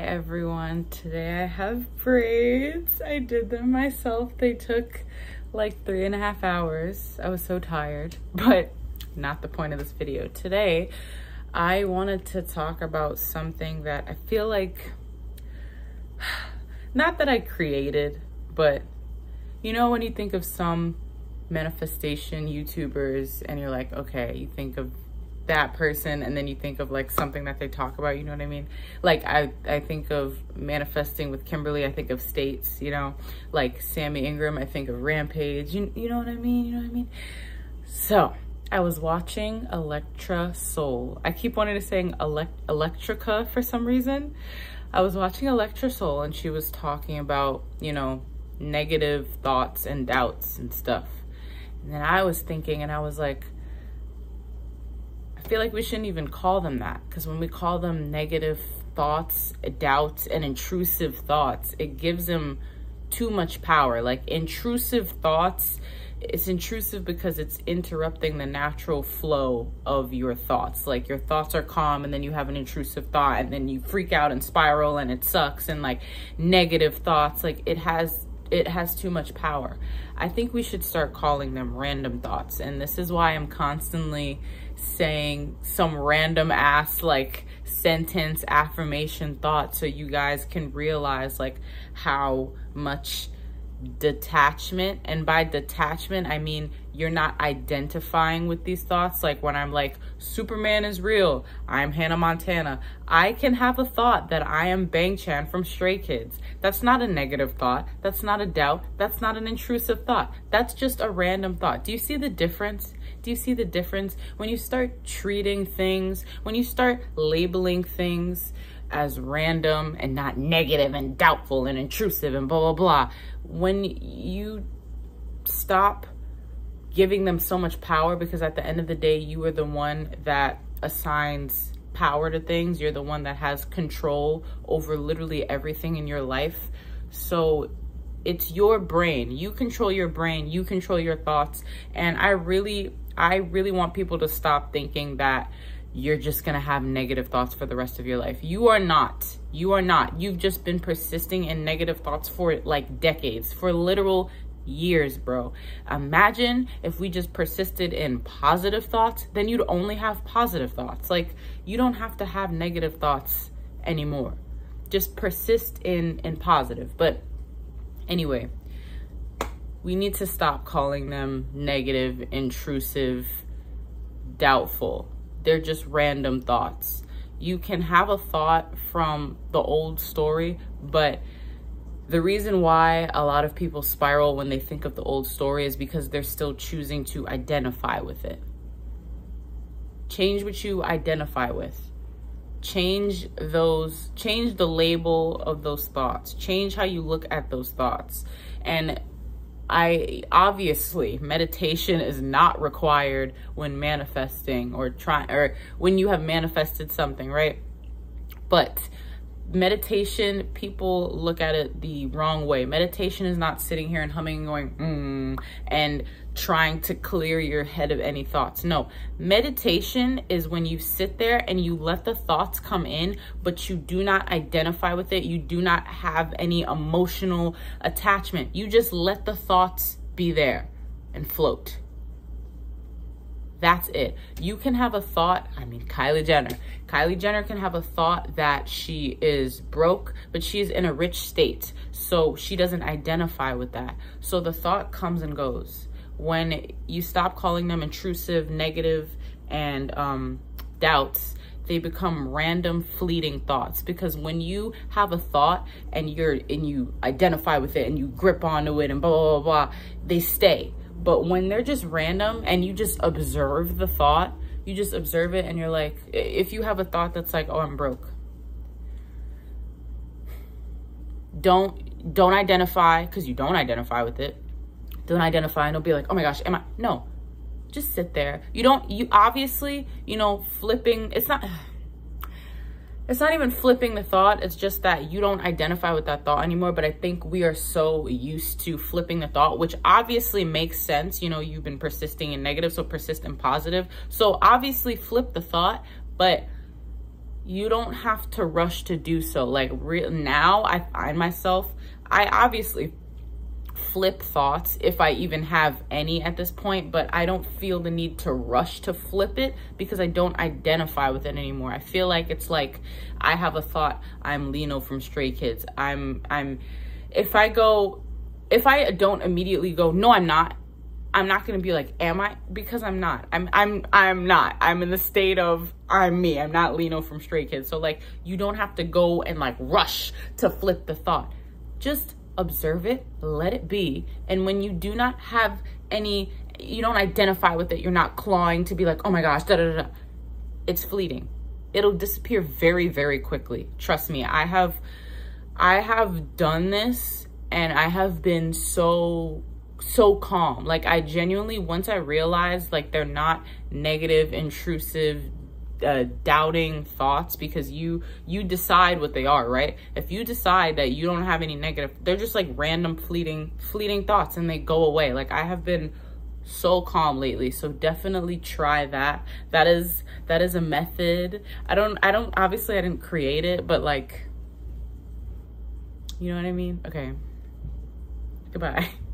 Hi everyone, today I have braids. I did them myself. They took like three and a half hours. I was so tired, but not the point of this video. Today, I wanted to talk about something that I feel like, not that I created, but you know when you think of some manifestation YouTubers and you're like, okay, you think of that person and then you think of like something that they talk about you know what i mean? Like i i think of manifesting with kimberly i think of states you know? Like sammy ingram i think of rampage you, you know what i mean? You know what i mean? So i was watching electra soul. I keep wanting to say elect electrica for some reason. I was watching electra soul and she was talking about you know negative thoughts and doubts and stuff. And then i was thinking and i was like feel like we shouldn't even call them that because when we call them negative thoughts, doubts, and intrusive thoughts, it gives them too much power. Like intrusive thoughts, it's intrusive because it's interrupting the natural flow of your thoughts. Like your thoughts are calm and then you have an intrusive thought and then you freak out and spiral and it sucks and like negative thoughts, like it has it has too much power. I think we should start calling them random thoughts. And this is why I'm constantly saying some random ass like sentence affirmation thought so you guys can realize like how much detachment and by detachment i mean you're not identifying with these thoughts. Like when i'm like superman is real. I'm hannah montana. I can have a thought that i am bang chan from stray kids. That's not a negative thought. That's not a doubt. That's not an intrusive thought. That's just a random thought. Do you see the difference? Do you see the difference? When you start treating things when you start labeling things as random and not negative and doubtful and intrusive and blah, blah, blah. When you stop giving them so much power, because at the end of the day, you are the one that assigns power to things. You're the one that has control over literally everything in your life. So it's your brain. You control your brain. You control your thoughts. And I really, I really want people to stop thinking that you're just gonna have negative thoughts for the rest of your life. You are not. You are not. You've just been persisting in negative thoughts for like decades, for literal years, bro. Imagine if we just persisted in positive thoughts, then you'd only have positive thoughts. Like you don't have to have negative thoughts anymore. Just persist in in positive. But anyway, we need to stop calling them negative, intrusive, doubtful they're just random thoughts. You can have a thought from the old story, but the reason why a lot of people spiral when they think of the old story is because they're still choosing to identify with it. Change what you identify with. Change those, change the label of those thoughts. Change how you look at those thoughts. And I obviously meditation is not required when manifesting or trying or when you have manifested something, right? But meditation, people look at it the wrong way. Meditation is not sitting here and humming and going, mm, and trying to clear your head of any thoughts. No, meditation is when you sit there and you let the thoughts come in, but you do not identify with it. You do not have any emotional attachment. You just let the thoughts be there and float. That's it. You can have a thought. I mean, Kylie Jenner. Kylie Jenner can have a thought that she is broke, but she's in a rich state. So she doesn't identify with that. So the thought comes and goes. When you stop calling them intrusive, negative, and um, doubts, they become random fleeting thoughts because when you have a thought and you're and you identify with it and you grip onto it and blah blah blah, blah they stay but when they're just random and you just observe the thought, you just observe it and you're like, if you have a thought that's like, oh, I'm broke. Don't, don't identify because you don't identify with it. Don't identify and don't be like, oh my gosh, am I? No, just sit there. You don't, you obviously, you know, flipping, it's not, it's not even flipping the thought. It's just that you don't identify with that thought anymore. But I think we are so used to flipping the thought, which obviously makes sense. You know, you've been persisting in negative, so persist in positive. So obviously flip the thought, but you don't have to rush to do so. Like now I find myself, I obviously flip thoughts if I even have any at this point, but I don't feel the need to rush to flip it because I don't identify with it anymore. I feel like it's like I have a thought, I'm Lee Know from Stray Kids. I'm I'm if I go if I don't immediately go, no, I'm not, I'm not gonna be like, am I? Because I'm not. I'm I'm I'm not. I'm in the state of I'm me. I'm not Lee Know from Stray Kids. So like you don't have to go and like rush to flip the thought. Just observe it, let it be. And when you do not have any you don't identify with it, you're not clawing to be like, oh my gosh, da da da. It's fleeting. It'll disappear very, very quickly. Trust me. I have I have done this and I have been so so calm. Like I genuinely, once I realized like they're not negative, intrusive, uh, doubting thoughts because you you decide what they are, right? If you decide that you don't have any negative, they're just like random fleeting fleeting thoughts and they go away. Like I have been so calm lately so definitely try that. That is that is a method. I don't i don't obviously i didn't create it but like you know what i mean? Okay. Goodbye